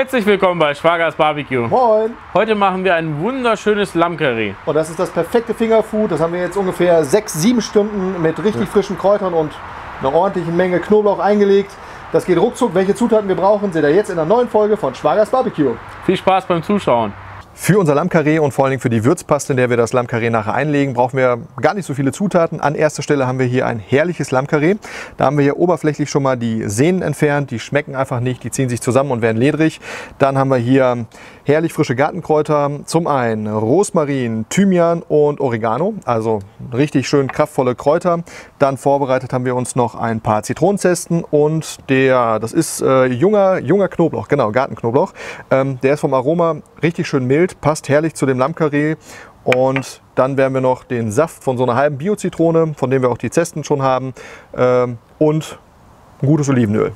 Herzlich willkommen bei Schwagers Barbecue. Moin! Heute machen wir ein wunderschönes Lammcurry. Und das ist das perfekte Fingerfood. Das haben wir jetzt ungefähr sechs, sieben Stunden mit richtig frischen Kräutern und einer ordentlichen Menge Knoblauch eingelegt. Das geht ruckzuck. Welche Zutaten wir brauchen, seht ihr jetzt in der neuen Folge von Schwagers Barbecue. Viel Spaß beim Zuschauen. Für unser Lammkarree und vor allen Dingen für die Würzpaste, in der wir das Lammkarree nachher einlegen, brauchen wir gar nicht so viele Zutaten. An erster Stelle haben wir hier ein herrliches Lammkarree. Da haben wir hier oberflächlich schon mal die Sehnen entfernt. Die schmecken einfach nicht, die ziehen sich zusammen und werden ledrig. Dann haben wir hier herrlich frische Gartenkräuter. Zum einen Rosmarin, Thymian und Oregano, also richtig schön kraftvolle Kräuter. Dann vorbereitet haben wir uns noch ein paar Zitronenzesten und der, das ist äh, junger, junger Knoblauch, genau, Gartenknoblauch. Ähm, der ist vom Aroma richtig schön mild, passt herrlich zu dem Lammkarree. Und dann werden wir noch den Saft von so einer halben Bio-Zitrone, von dem wir auch die Zesten schon haben, ähm, und ein gutes Olivenöl.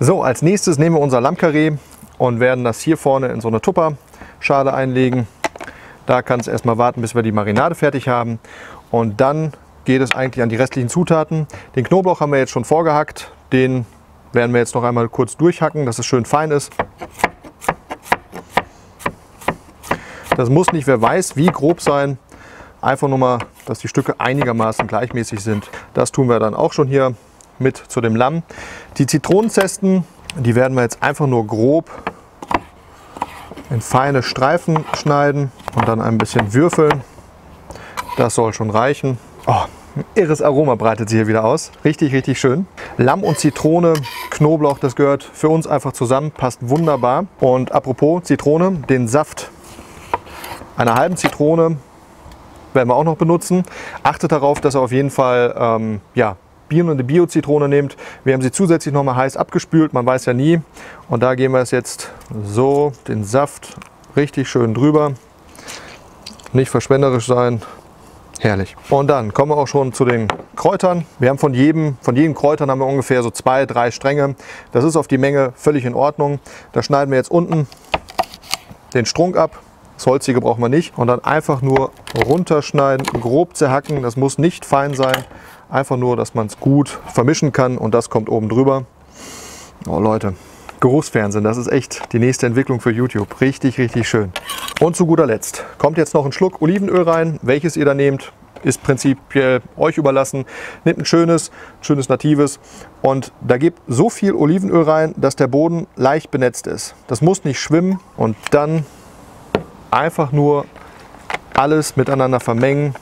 So, als nächstes nehmen wir unser Lammkarree und werden das hier vorne in so eine Tupperschale einlegen. Da kann es erstmal warten, bis wir die Marinade fertig haben. Und dann geht es eigentlich an die restlichen Zutaten. Den Knoblauch haben wir jetzt schon vorgehackt. Den werden wir jetzt noch einmal kurz durchhacken, dass es schön fein ist. Das muss nicht, wer weiß, wie grob sein. Einfach nur mal, dass die Stücke einigermaßen gleichmäßig sind. Das tun wir dann auch schon hier mit zu dem Lamm. Die Zitronenzesten, die werden wir jetzt einfach nur grob in feine Streifen schneiden und dann ein bisschen würfeln. Das soll schon reichen. Oh, ein irres Aroma breitet sich hier wieder aus. Richtig, richtig schön. Lamm und Zitrone, Knoblauch, das gehört für uns einfach zusammen, passt wunderbar. Und apropos Zitrone, den Saft einer halben Zitrone werden wir auch noch benutzen. Achtet darauf, dass ihr auf jeden Fall ähm, ja, Bio eine Bio-Zitrone nehmt. Wir haben sie zusätzlich noch mal heiß abgespült, man weiß ja nie. Und da gehen wir es jetzt so, den Saft richtig schön drüber. Nicht verschwenderisch sein. Herrlich. Und dann kommen wir auch schon zu den Kräutern. Wir haben von jedem, von jedem Kräutern haben wir ungefähr so zwei, drei Stränge. Das ist auf die Menge völlig in Ordnung. Da schneiden wir jetzt unten den Strunk ab. Das Holzige brauchen wir nicht. Und dann einfach nur runterschneiden, grob zerhacken. Das muss nicht fein sein. Einfach nur, dass man es gut vermischen kann und das kommt oben drüber. Oh Leute, Geruchsfernsehen, das ist echt die nächste Entwicklung für YouTube. Richtig, richtig schön. Und zu guter Letzt kommt jetzt noch ein Schluck Olivenöl rein. Welches ihr da nehmt, ist prinzipiell euch überlassen. Nehmt ein schönes, schönes natives und da gebt so viel Olivenöl rein, dass der Boden leicht benetzt ist. Das muss nicht schwimmen und dann einfach nur alles miteinander vermengen.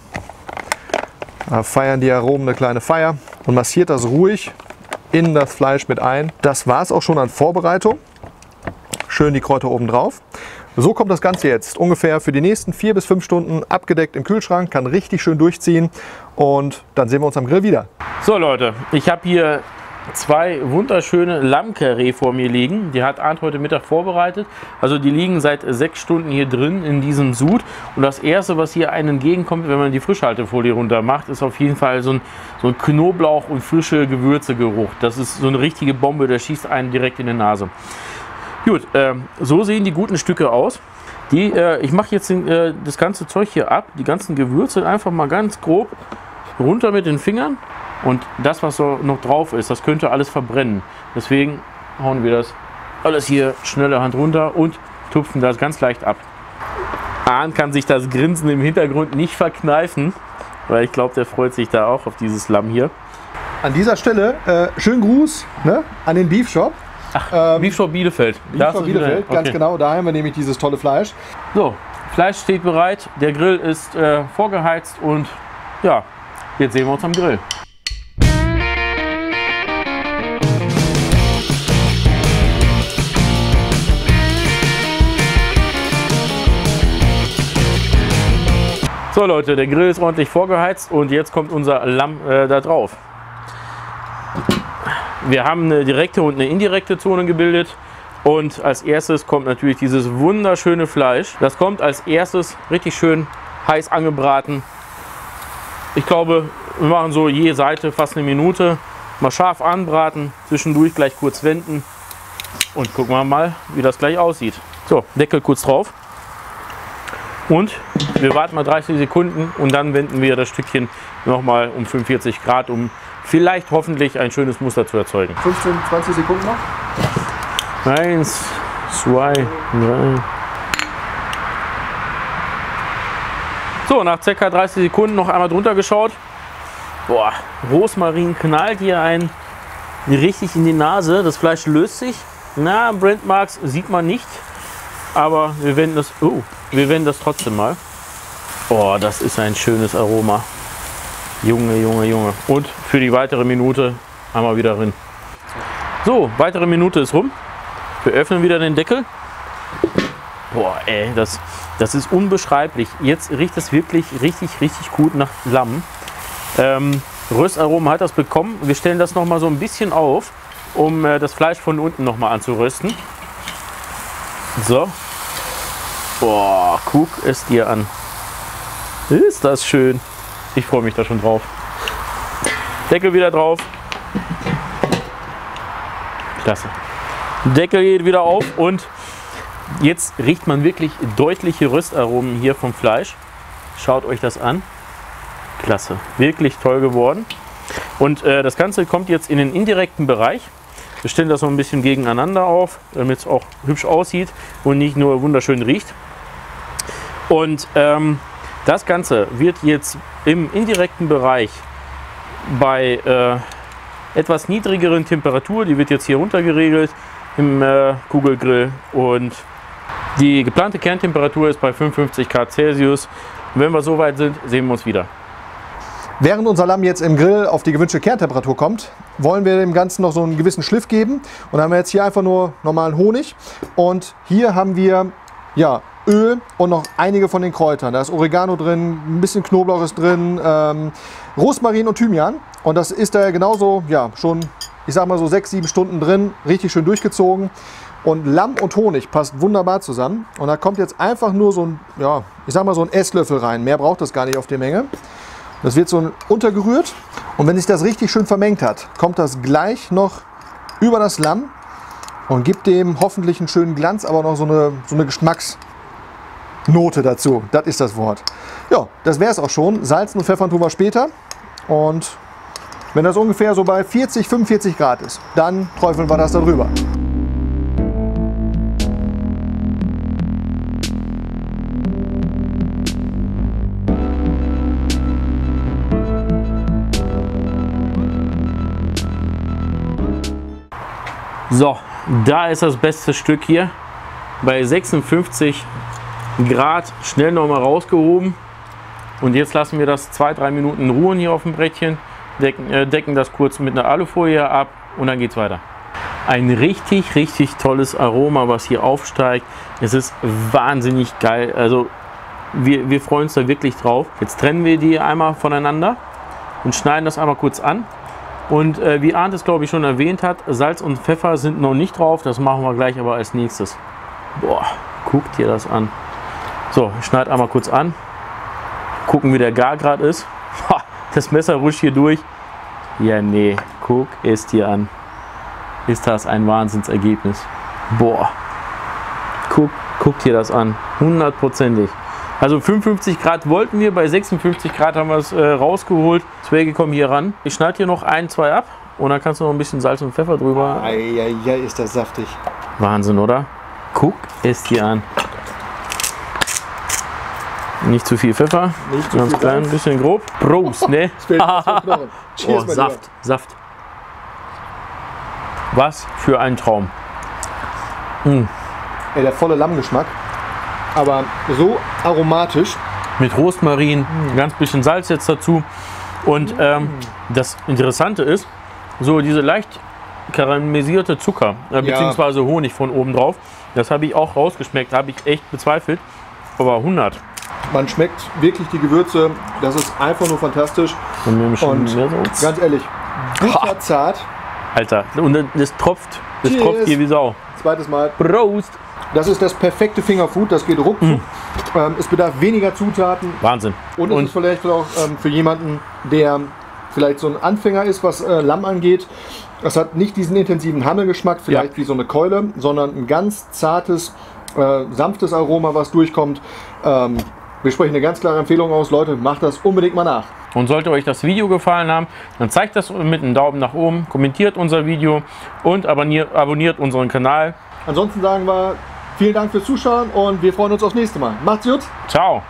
Da feiern die Aromen eine kleine Feier und massiert das ruhig in das Fleisch mit ein. Das war es auch schon an Vorbereitung. Schön die Kräuter oben drauf. So kommt das Ganze jetzt ungefähr für die nächsten vier bis fünf Stunden abgedeckt im Kühlschrank, kann richtig schön durchziehen und dann sehen wir uns am Grill wieder. So Leute, ich habe hier zwei wunderschöne Lammkarree vor mir liegen. Die hat Arndt heute Mittag vorbereitet. Also die liegen seit sechs Stunden hier drin in diesem Sud. Und das erste, was hier einen entgegenkommt, wenn man die Frischhaltefolie runter macht, ist auf jeden Fall so ein, so ein Knoblauch- und frische Gewürzegeruch. Das ist so eine richtige Bombe, der schießt einen direkt in die Nase. Gut, äh, so sehen die guten Stücke aus. Die, äh, ich mache jetzt den, äh, das ganze Zeug hier ab, die ganzen Gewürze einfach mal ganz grob runter mit den Fingern. Und das, was so noch drauf ist, das könnte alles verbrennen. Deswegen hauen wir das alles hier schnelle Hand runter und tupfen das ganz leicht ab. Ahn kann sich das Grinsen im Hintergrund nicht verkneifen, weil ich glaube, der freut sich da auch auf dieses Lamm hier. An dieser Stelle äh, schönen Gruß ne, an den Beef Shop. Ach, ähm, Beef Shop Bielefeld. Beef Shop Bielefeld, okay. ganz genau. Da haben wir nämlich dieses tolle Fleisch. So, Fleisch steht bereit, der Grill ist äh, vorgeheizt und ja, jetzt sehen wir uns am Grill. So Leute, der Grill ist ordentlich vorgeheizt und jetzt kommt unser Lamm äh, da drauf. Wir haben eine direkte und eine indirekte Zone gebildet und als erstes kommt natürlich dieses wunderschöne Fleisch. Das kommt als erstes richtig schön heiß angebraten. Ich glaube, wir machen so je Seite fast eine Minute. Mal scharf anbraten, zwischendurch gleich kurz wenden und gucken wir mal, wie das gleich aussieht. So, Deckel kurz drauf. Und wir warten mal 30 Sekunden und dann wenden wir das Stückchen nochmal um 45 Grad, um vielleicht hoffentlich ein schönes Muster zu erzeugen. 15, 20 Sekunden noch? Eins, zwei, drei. So, nach ca. 30 Sekunden noch einmal drunter geschaut. Boah, Rosmarin knallt hier ein richtig in die Nase. Das Fleisch löst sich. Na, Brandmarks sieht man nicht. Aber wir wenden das, oh, wir wenden das trotzdem mal. Oh, das ist ein schönes Aroma. Junge, Junge, Junge. Und für die weitere Minute einmal wieder drin. So, weitere Minute ist rum. Wir öffnen wieder den Deckel. Boah, ey, das, das ist unbeschreiblich. Jetzt riecht es wirklich richtig, richtig gut nach Lamm. Ähm, Röstaromen hat das bekommen. Wir stellen das noch mal so ein bisschen auf, um äh, das Fleisch von unten noch mal anzurösten. So. Boah, guck es dir an. Ist das schön. Ich freue mich da schon drauf. Deckel wieder drauf. Klasse. Deckel geht wieder auf und jetzt riecht man wirklich deutliche Röstaromen hier vom Fleisch. Schaut euch das an. Klasse, wirklich toll geworden. Und äh, das Ganze kommt jetzt in den indirekten Bereich. Wir stellen das so ein bisschen gegeneinander auf, damit es auch hübsch aussieht und nicht nur wunderschön riecht. Und ähm, das Ganze wird jetzt im indirekten Bereich bei äh, etwas niedrigeren Temperatur, die wird jetzt hier runter geregelt im äh, Kugelgrill und die geplante Kerntemperatur ist bei 55 Grad Celsius. Wenn wir soweit sind, sehen wir uns wieder. Während unser Lamm jetzt im Grill auf die gewünschte Kerntemperatur kommt, wollen wir dem Ganzen noch so einen gewissen Schliff geben. Und dann haben wir jetzt hier einfach nur normalen Honig. Und hier haben wir ja, Öl und noch einige von den Kräutern. Da ist Oregano drin, ein bisschen Knoblauch ist drin, ähm, Rosmarin und Thymian. Und das ist da genauso, ja, schon, ich sag mal so sechs, sieben Stunden drin, richtig schön durchgezogen. Und Lamm und Honig passt wunderbar zusammen. Und da kommt jetzt einfach nur so ein, ja, ich sag mal so ein Esslöffel rein. Mehr braucht das gar nicht auf die Menge. Das wird so untergerührt und wenn sich das richtig schön vermengt hat, kommt das gleich noch über das Lamm und gibt dem hoffentlich einen schönen Glanz, aber noch so eine, so eine Geschmacksnote dazu. Das ist das Wort. Ja, das wäre es auch schon. Salzen und Pfeffern tun wir später. Und wenn das ungefähr so bei 40, 45 Grad ist, dann träufeln wir das darüber. So, da ist das beste Stück hier. Bei 56 Grad schnell nochmal rausgehoben. Und jetzt lassen wir das zwei, drei Minuten ruhen hier auf dem Brettchen. Decken, äh, decken das kurz mit einer Alufolie ab und dann geht es weiter. Ein richtig, richtig tolles Aroma, was hier aufsteigt. Es ist wahnsinnig geil. Also wir, wir freuen uns da wirklich drauf. Jetzt trennen wir die einmal voneinander und schneiden das einmal kurz an. Und äh, wie Arndt es glaube ich schon erwähnt hat, Salz und Pfeffer sind noch nicht drauf. Das machen wir gleich aber als nächstes. Boah, guckt dir das an. So, ich schneide einmal kurz an. Gucken, wie der Gargrad ist. Das Messer rutscht hier durch. Ja, nee, guck es dir an. Ist das ein Wahnsinnsergebnis. Boah. Guck, guck dir das an. Hundertprozentig. Also 55 Grad wollten wir, bei 56 Grad haben wir es äh, rausgeholt. Zwege kommen hier ran. Ich schneide hier noch ein, zwei ab und dann kannst du noch ein bisschen Salz und Pfeffer drüber. Ja, ist das saftig. Wahnsinn, oder? Guck es dir an. Nicht zu viel Pfeffer, Nicht zu ganz viel klein, ein bisschen grob. Prost, ne? Oh, Saft, Saft. Was für ein Traum. Lieber. Ey, der volle Lammgeschmack. Aber so aromatisch. mit Rosmarin, ein ganz bisschen Salz jetzt dazu. Und ähm, das Interessante ist, so diese leicht karamellisierte Zucker, äh, beziehungsweise Honig von oben drauf, das habe ich auch rausgeschmeckt, habe ich echt bezweifelt. Aber 100. Man schmeckt wirklich die Gewürze. Das ist einfach nur fantastisch. Und wir Und ganz ehrlich, butterzart. Alter, und das tropft. Das Cheers. tropft hier wie Sau. Zweites Mal. Prost! Das ist das perfekte Fingerfood. Das geht ruckzuck. Ähm, es bedarf weniger Zutaten. Wahnsinn. Und es ist vielleicht auch ähm, für jemanden, der vielleicht so ein Anfänger ist, was äh, Lamm angeht. Es hat nicht diesen intensiven Hammelgeschmack, vielleicht Ja. wie so eine Keule, sondern ein ganz zartes, äh, sanftes Aroma, was durchkommt. Ähm, wir sprechen eine ganz klare Empfehlung aus. Leute, macht das unbedingt mal nach. Und sollte euch das Video gefallen haben, dann zeigt das mit einem Daumen nach oben, kommentiert unser Video und abonniert, abonniert unseren Kanal. Ansonsten sagen wir vielen Dank fürs Zuschauen und wir freuen uns aufs nächste Mal. Macht's gut! Ciao!